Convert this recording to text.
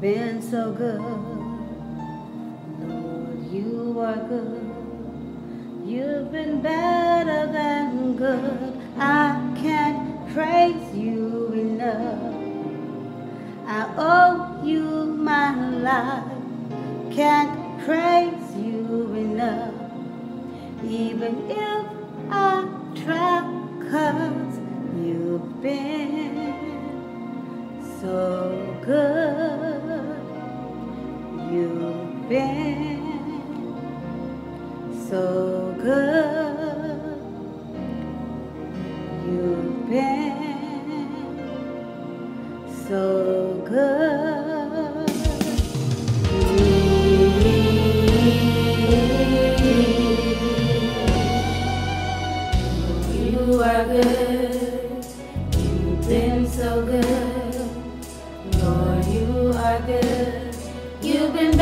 been so good. Lord, you are good. You've been better than good. I can't praise you enough. I owe you my life. Can't praise you enough. Even if I try, cause you've been so good. been so good. You've been so good. You are good. You've been so good. Lord, you are good. You've been